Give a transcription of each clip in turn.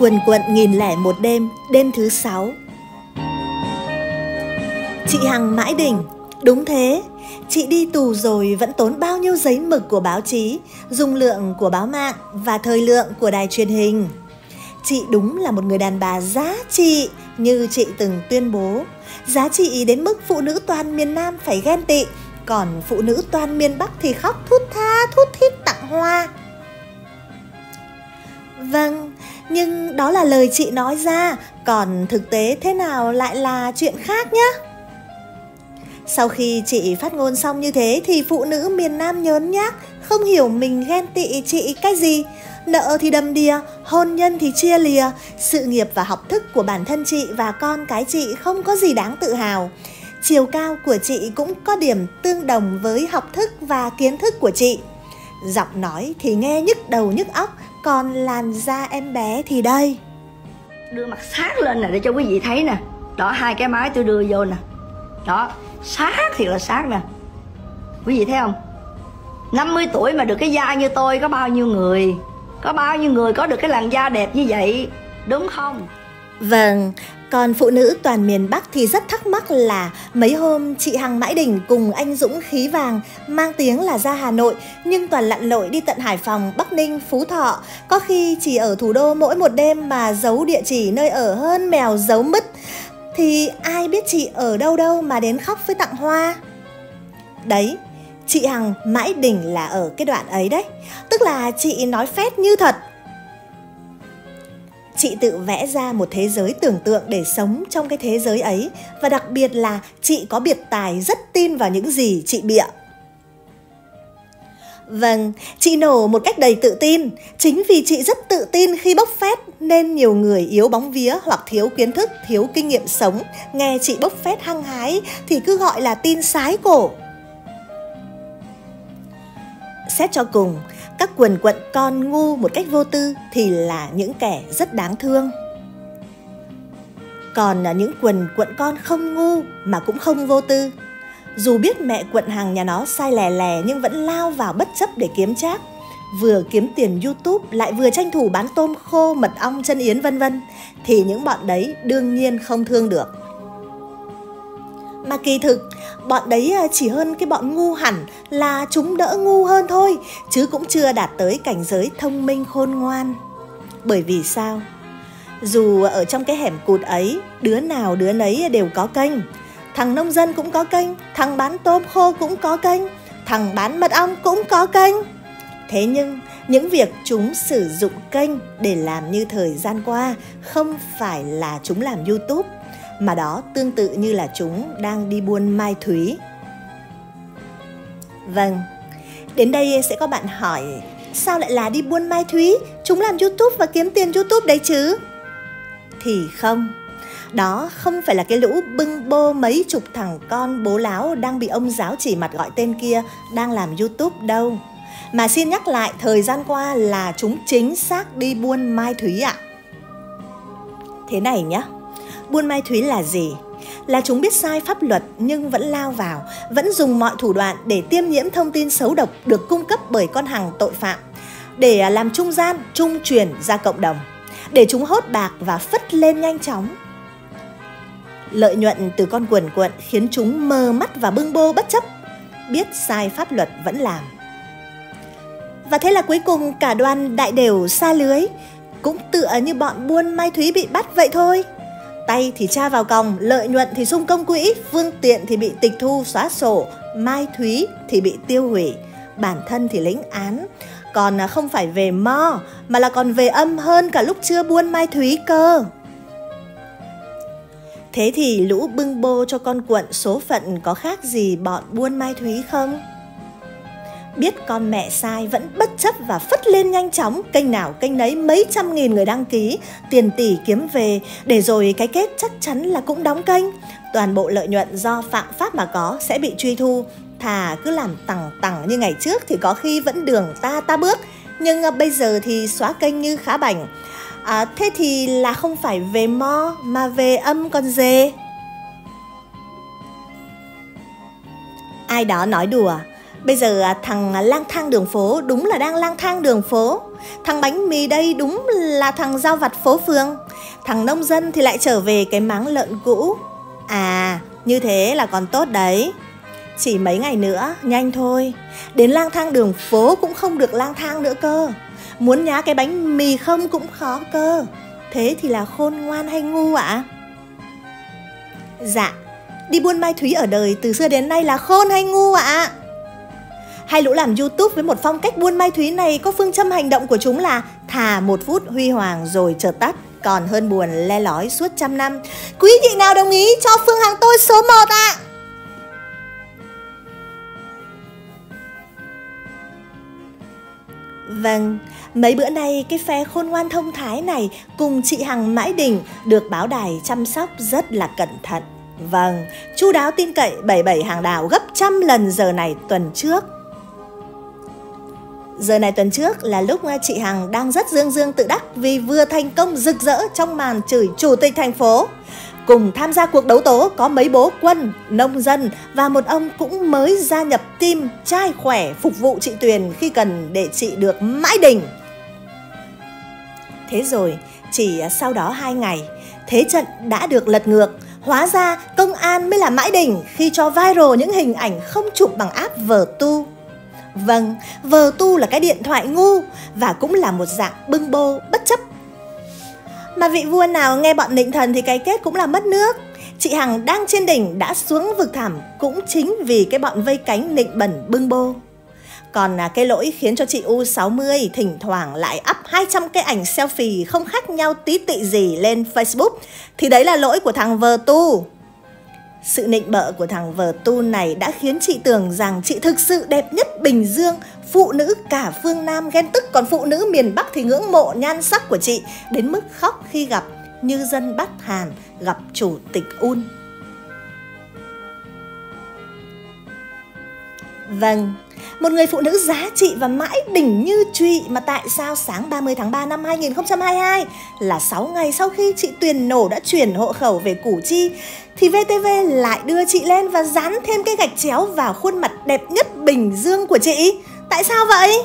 Quần quận nghìn lẻ một đêm, đêm thứ sáu. Chị Hằng mãi đỉnh, đúng thế, chị đi tù rồi vẫn tốn bao nhiêu giấy mực của báo chí, dung lượng của báo mạng và thời lượng của đài truyền hình. Chị đúng là một người đàn bà giá trị như chị từng tuyên bố. Giá trị đến mức phụ nữ toàn miền Nam phải ghen tị, còn phụ nữ toàn miền Bắc thì khóc thút tha thút thít tặng hoa. Vâng, nhưng đó là lời chị nói ra, còn thực tế thế nào lại là chuyện khác nhé. Sau khi chị phát ngôn xong như thế thì phụ nữ miền Nam nhớn nhác, không hiểu mình ghen tị chị cái gì. Nợ thì đầm đìa, hôn nhân thì chia lìa, sự nghiệp và học thức của bản thân chị và con cái chị không có gì đáng tự hào. Chiều cao của chị cũng có điểm tương đồng với học thức và kiến thức của chị. Giọng nói thì nghe nhức đầu nhức óc, còn làn da em bé thì đây. Đưa mặt sát lên nè, để cho quý vị thấy nè. Đó, hai cái máy tôi đưa vô nè. Đó, sát thì là sát nè. Quý vị thấy không? 50 tuổi mà được cái da như tôi có bao nhiêu người? Có bao nhiêu người có được cái làn da đẹp như vậy? Đúng không? Vâng còn phụ nữ toàn miền Bắc thì rất thắc mắc là mấy hôm chị Hằng Mãi Đình cùng anh Dũng Khí Vàng mang tiếng là ra Hà Nội nhưng toàn lặn lội đi tận Hải Phòng, Bắc Ninh, Phú Thọ. Có khi chỉ ở thủ đô mỗi một đêm mà giấu địa chỉ nơi ở hơn mèo giấu mứt. Thì ai biết chị ở đâu đâu mà đến khóc với tặng hoa? Đấy, chị Hằng Mãi Đình là ở cái đoạn ấy đấy. Tức là chị nói phét như thật chị tự vẽ ra một thế giới tưởng tượng để sống trong cái thế giới ấy và đặc biệt là chị có biệt tài rất tin vào những gì chị bịa Vâng, chị nổ một cách đầy tự tin. Chính vì chị rất tự tin khi bốc phét nên nhiều người yếu bóng vía hoặc thiếu kiến thức, thiếu kinh nghiệm sống, nghe chị bốc phét hăng hái thì cứ gọi là tin sái cổ. Xét cho cùng, các quần quận con ngu một cách vô tư thì là những kẻ rất đáng thương. Còn là những quần quận con không ngu mà cũng không vô tư. Dù biết mẹ quận hàng nhà nó sai lè lè nhưng vẫn lao vào bất chấp để kiếm trác. Vừa kiếm tiền youtube lại vừa tranh thủ bán tôm khô, mật ong, chân yến, vân vân. Thì những bọn đấy đương nhiên không thương được mà kỳ thực, bọn đấy ờ, chỉ hơn cái bọn ngu hẳn là chúng đỡ ngu hơn thôi, chứ cũng chưa đạt tới cảnh giới thông minh khôn ngoan. Bởi vì sao? Dù ở trong cái hẻm cụt ấy, đứa nào đứa nấy đều có kênh. Thằng nông dân cũng có kênh, thằng bán tôm khô cũng có kênh, thằng bán mật ong cũng có kênh. Thế nhưng, những việc chúng sử dụng kênh để làm như thời gian qua không phải là chúng làm youtube mà đó tương tự như là chúng đang đi buôn mai thúy. Vâng, đến đây sẽ có bạn hỏi sao lại là đi buôn mai thúy? Chúng làm YouTube và kiếm tiền YouTube đấy chứ? Thì không, đó không phải là cái lũ bưng bô mấy chục thằng con bố láo đang bị ông giáo chỉ mặt gọi tên kia đang làm YouTube đâu. Mà xin nhắc lại thời gian qua là chúng chính xác đi buôn mai thúy ạ. À. Thế này nhé, Buôn mai thúy là gì? Là chúng biết sai pháp luật nhưng vẫn lao vào, vẫn dùng mọi thủ đoạn để tiêm nhiễm thông tin xấu độc được cung cấp bởi con hàng tội phạm, để à, làm trung gian, trung truyền ra cộng đồng, để chúng hốt bạc và phất lên nhanh chóng. Lợi nhuận từ con quần quận khiến chúng mờ mắt và bưng bô bất chấp, biết sai pháp luật vẫn làm. Và thế là cuối cùng cả đoàn đại đều xa lưới, cũng tựa như bọn buôn mai thúy bị bắt vậy thôi tay thì tra vào còng, lợi nhuận thì sung công quỹ, phương tiện thì bị tịch thu xóa sổ, mai thúy thì bị tiêu hủy, bản thân thì lĩnh án. Còn à, không phải về mo mà là còn về âm hơn cả lúc chưa buôn mai thúy cơ. Thế thì lũ bưng bô cho con quận số phận có khác gì bọn buôn mai thúy không? Biết con mẹ sai vẫn bất chấp và phất lên nhanh chóng. Kênh nào kênh nấy mấy trăm nghìn người đăng ký tiền tỷ kiếm về. Để rồi cái kết chắc chắn là cũng đóng kênh. Toàn bộ lợi nhuận do phạm pháp mà có sẽ bị truy thu. Thà cứ làm tằng tằng như ngày trước thì có khi vẫn đường ta ta bước. Nhưng à, bây giờ thì xóa kênh như khá bảnh. À, thế thì là không phải về mo mà về âm con dê. Ai đó nói đùa Bây giờ à, thằng lang thang đường phố đúng là đang lang thang đường phố Thằng bánh mì đây đúng là thằng giao vặt phố phường Thằng nông dân thì lại trở về cái máng lợn cũ À, như thế là còn tốt đấy Chỉ mấy ngày nữa, nhanh thôi Đến lang thang đường phố cũng không được lang thang nữa cơ Muốn nhá cái bánh mì không cũng khó cơ Thế thì là khôn ngoan hay ngu ạ? À? Dạ, đi buôn mai thúy ở đời từ xưa đến nay là khôn hay ngu ạ? À? Hai lũ làm YouTube với một phong cách buôn mai thúy này có phương châm hành động của chúng là thà một phút huy hoàng rồi chợt tắt còn hơn buồn le lói suốt trăm năm. Quý vị nào đồng ý cho Phương Hằng tôi số 1 ạ? À? Vâng, mấy bữa nay cái phe khôn ngoan thông thái này cùng chị Hằng mãi đỉnh được báo đài chăm sóc rất là cẩn thận. Vâng, chu đáo tin cậy 77 hàng đào gấp trăm lần giờ này tuần trước. Giờ này tuần trước là lúc chị Hằng đang rất dương dương tự đắc vì vừa thành công rực rỡ trong màn chửi chủ tịch thành phố. Cùng tham gia cuộc đấu tố có mấy bố quân, nông dân và một ông cũng mới gia nhập team trai khỏe phục vụ chị Tuyền khi cần để chị được mãi đỉnh. Thế rồi, chỉ sau đó 2 ngày, thế trận đã được lật ngược. Hóa ra công an mới là mãi đỉnh khi cho viral những hình ảnh không chụp bằng app vở tu Vâng, vờ tu là cái điện thoại ngu và cũng là một dạng bưng bô bất chấp. Mà vị vua nào nghe bọn định thần thì cái kết cũng là mất nước. Chị Hằng đang trên đỉnh đã xuống vực thẳm cũng chính vì cái bọn vây cánh nịnh bẩn bưng bô. Còn à, cái lỗi khiến cho chị U60 thỉnh thoảng lại up 200 cái ảnh selfie không khác nhau tí tị gì lên Facebook thì đấy là lỗi của thằng vờ tu. Sự nịnh bợ của thằng vợ tu này đã khiến chị tưởng rằng chị thực sự đẹp nhất Bình Dương, phụ nữ cả phương Nam ghen tức, còn phụ nữ miền Bắc thì ngưỡng mộ nhan sắc của chị đến mức khóc khi gặp như dân Bắc Hàn gặp chủ tịch Un. Vâng, một người phụ nữ giá trị và mãi đỉnh như trụy mà tại sao sáng 30 tháng 3 năm 2022 là 6 ngày sau khi chị Tuyền Nổ đã chuyển hộ khẩu về Củ Chi thì VTV lại đưa chị lên và dán thêm cái gạch chéo vào khuôn mặt đẹp nhất Bình Dương của chị. Tại sao vậy?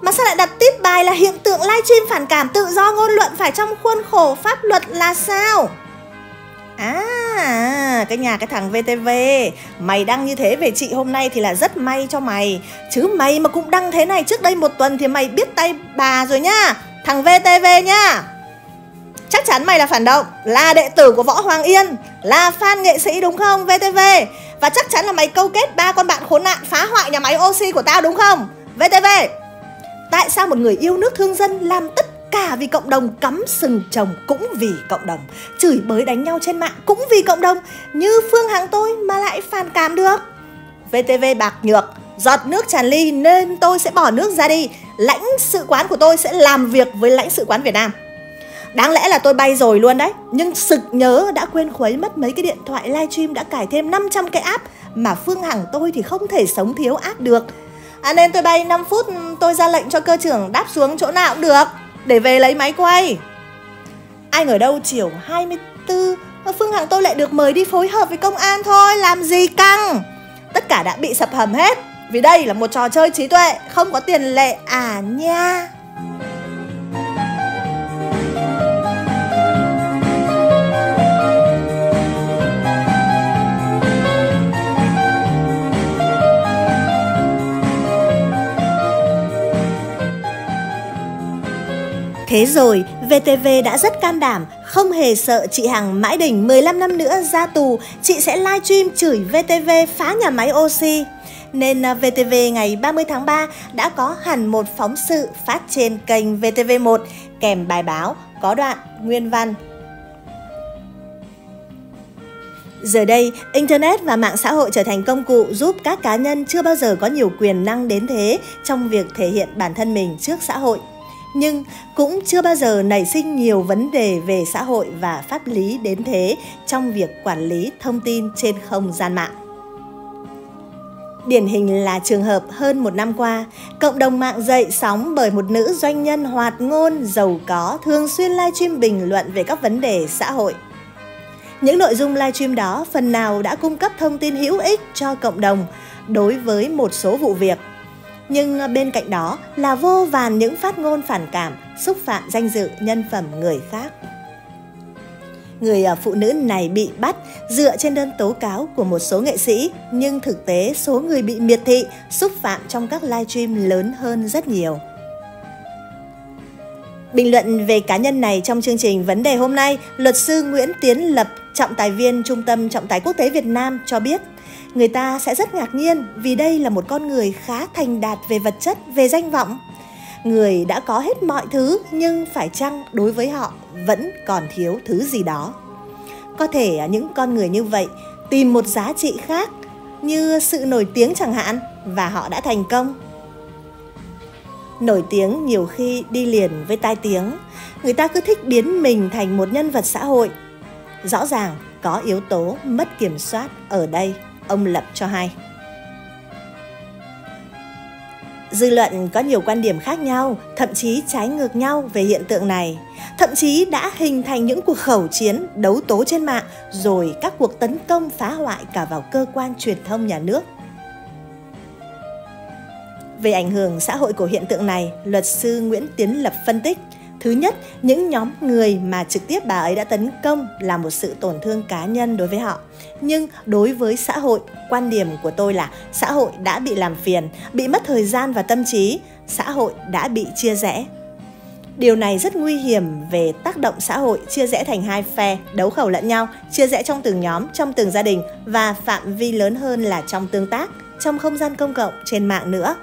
Mà sao lại đặt tít bài là hiện tượng livestream phản cảm tự do ngôn luận phải trong khuôn khổ pháp luật là sao? À, cái nhà cái thằng VTV Mày đăng như thế về chị hôm nay thì là rất may cho mày. Chứ mày mà cũng đăng thế này trước đây một tuần thì mày biết tay bà rồi nhá. Thằng VTV nhá. Chắc chắn mày là phản động. Là đệ tử của Võ Hoàng Yên. Là fan nghệ sĩ đúng không VTV Và chắc chắn là mày câu kết ba con bạn khốn nạn Phá hoại nhà máy oxy của tao đúng không VTV Tại sao một người yêu nước thương dân làm tất cả vì cộng đồng cắm sừng chồng cũng vì cộng đồng. Chửi bới đánh nhau trên mạng cũng vì cộng đồng. Như phương hằng tôi mà lại phản cảm được. Vtv bạc nhược giọt nước tràn ly nên tôi sẽ bỏ nước ra đi. Lãnh sự quán của tôi sẽ làm việc với lãnh sự quán việt nam. Đáng lẽ là tôi bay rồi luôn đấy. Nhưng sực nhớ đã quên khuấy mất mấy cái điện thoại livestream đã cài thêm 500 cái app Mà Phương Hằng tôi thì không thể sống thiếu app được. À, Nên tôi bay 5 phút tôi ra lệnh cho cơ trưởng đáp xuống chỗ nào cũng được để về lấy máy quay. Ai ngờ đâu chiều 24 Phương Hằng tôi lại được mời đi phối hợp với công an thôi, làm gì căng. Tất cả đã bị sập hầm hết, vì đây là một trò chơi trí tuệ, không có tiền lệ à nha. Thế rồi, VTV đã rất can đảm, không hề sợ chị Hằng mãi đỉnh 15 năm nữa ra tù, chị sẽ livestream chửi VTV phá nhà máy oxy. Nên à, VTV ngày 30 tháng 3 đã có hẳn một phóng sự phát trên kênh VTV1 kèm bài báo có đoạn nguyên văn. Giờ đây, Internet và mạng xã hội trở thành công cụ giúp các cá nhân chưa bao giờ có nhiều quyền năng đến thế trong việc thể hiện bản thân mình trước xã hội nhưng cũng chưa bao giờ nảy sinh nhiều vấn đề về xã hội và pháp lý đến thế trong việc quản lý thông tin trên không gian mạng. Điển hình là trường hợp hơn một năm qua, cộng đồng mạng dậy sóng bởi một nữ doanh nhân hoạt ngôn, giàu có, thường xuyên livestream bình luận về các vấn đề xã hội. Những nội dung livestream đó phần nào đã cung cấp thông tin hữu ích cho cộng đồng đối với một số vụ việc nhưng bên cạnh đó là vô vàn những phát ngôn phản cảm, xúc phạm danh dự nhân phẩm người khác. Người à, phụ nữ này bị bắt dựa trên đơn tố cáo của một số nghệ sĩ, nhưng thực tế số người bị miệt thị, xúc phạm trong các livestream lớn hơn rất nhiều. Bình luận về cá nhân này trong chương trình Vấn đề hôm nay, luật sư Nguyễn Tiến Lập, trọng tài viên Trung tâm Trọng tài Quốc tế Việt Nam cho biết, người ta sẽ rất ngạc nhiên vì đây là một con người khá thành đạt về vật chất, về danh vọng. Người đã có hết mọi thứ nhưng phải chăng đối với họ vẫn còn thiếu thứ gì đó. Có thể những con người như vậy tìm một giá trị khác như sự nổi tiếng chẳng hạn và họ đã thành công Nổi tiếng nhiều khi đi liền với tai tiếng, người ta cứ thích biến mình thành một nhân vật xã hội. Rõ ràng có yếu tố mất kiểm soát ở đây, ông Lập cho hay. Dư luận có nhiều quan điểm khác nhau, thậm chí trái ngược nhau về hiện tượng này. Thậm chí đã hình thành những cuộc khẩu chiến, đấu tố trên mạng, rồi các cuộc tấn công phá hoại cả vào cơ quan truyền thông nhà nước về ảnh hưởng xã hội của hiện tượng này, luật sư Nguyễn Tiến Lập phân tích, Thứ nhất, những nhóm người mà trực tiếp bà ấy đã tấn công là một sự tổn thương cá nhân đối với họ. Nhưng đối với xã hội, quan điểm của tôi là xã hội đã bị làm phiền, bị mất thời gian và tâm trí, xã hội đã bị chia rẽ. Điều này rất nguy hiểm về tác động xã hội chia rẽ thành hai phe, đấu khẩu lẫn nhau, chia rẽ trong từng nhóm, trong từng gia đình và phạm vi lớn hơn là trong tương tác, trong không gian công cộng, trên mạng nữa.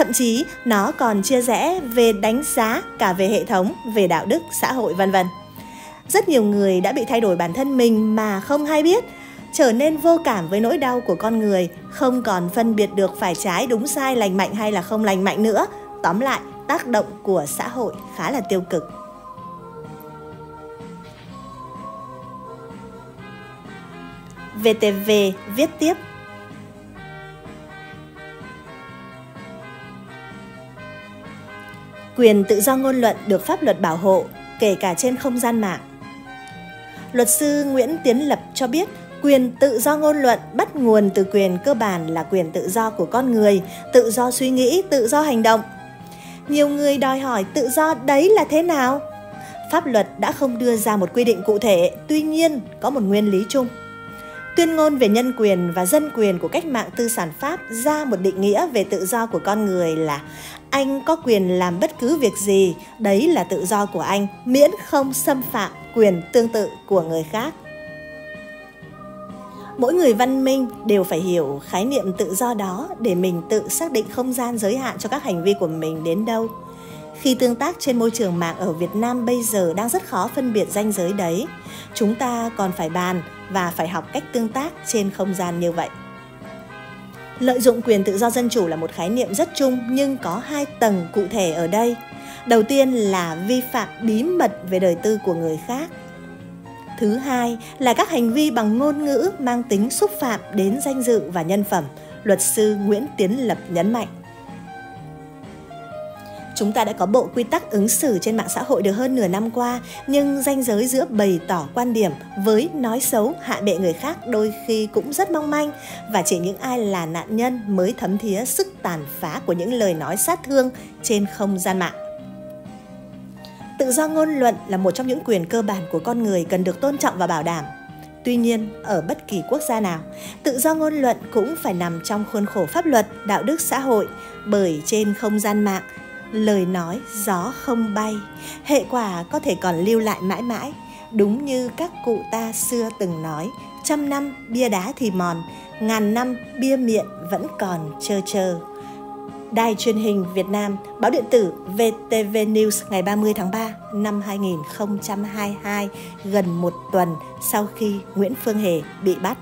Thậm chí nó còn chia rẽ về đánh giá cả về hệ thống, về đạo đức, xã hội vân vân. Rất nhiều người đã bị thay đổi bản thân mình mà không hay biết, trở nên vô cảm với nỗi đau của con người, không còn phân biệt được phải trái đúng sai lành mạnh hay là không lành mạnh nữa. Tóm lại, tác động của xã hội khá là tiêu cực. VTV viết tiếp Quyền tự do ngôn luận được pháp luật bảo hộ, kể cả trên không gian mạng. Luật sư Nguyễn Tiến Lập cho biết, quyền tự do ngôn luận bắt nguồn từ quyền cơ bản là quyền tự do của con người, tự do suy nghĩ, tự do hành động. Nhiều người đòi hỏi tự do đấy là thế nào? Pháp luật đã không đưa ra một quy định cụ thể, tuy nhiên có một nguyên lý chung. Tuyên ngôn về nhân quyền và dân quyền của cách mạng tư sản Pháp ra một định nghĩa về tự do của con người là anh có quyền làm bất cứ việc gì, đấy là tự do của anh, miễn không xâm phạm quyền tương tự của người khác. Mỗi người văn minh đều phải hiểu khái niệm tự do đó để mình tự xác định không gian giới hạn cho các hành vi của mình đến đâu. Khi tương tác trên môi trường mạng ở Việt Nam bây giờ đang rất khó phân biệt ranh giới đấy, chúng ta còn phải bàn và phải học cách tương tác trên không gian như vậy. Lợi dụng quyền tự do dân chủ là một khái niệm rất chung nhưng có hai tầng cụ thể ở đây. Đầu tiên là vi phạm bí mật về đời tư của người khác. Thứ hai là các hành vi bằng ngôn ngữ mang tính xúc phạm đến danh dự và nhân phẩm, luật sư Nguyễn Tiến Lập nhấn mạnh. Chúng ta đã có bộ quy tắc ứng xử trên mạng xã hội được hơn nửa năm qua, nhưng ranh giới giữa bày tỏ quan điểm với nói xấu hạ bệ người khác đôi khi cũng rất mong manh và chỉ những ai là nạn nhân mới thấm thía sức tàn phá của những lời nói sát thương trên không gian mạng. Tự do ngôn luận là một trong những quyền cơ bản của con người cần được tôn trọng và bảo đảm. Tuy nhiên, ở bất kỳ quốc gia nào, tự do ngôn luận cũng phải nằm trong khuôn khổ pháp luật, đạo đức xã hội, bởi trên không gian mạng, lời nói gió không bay, hệ quả có thể còn lưu lại mãi mãi, đúng như các cụ ta xưa từng nói, trăm năm bia đá thì mòn, ngàn năm bia miệng vẫn còn trơ trơ. Đài truyền hình Việt Nam, báo điện tử VTV News ngày 30 tháng 3 năm 2022, gần một tuần sau khi Nguyễn Phương Hề bị bắt.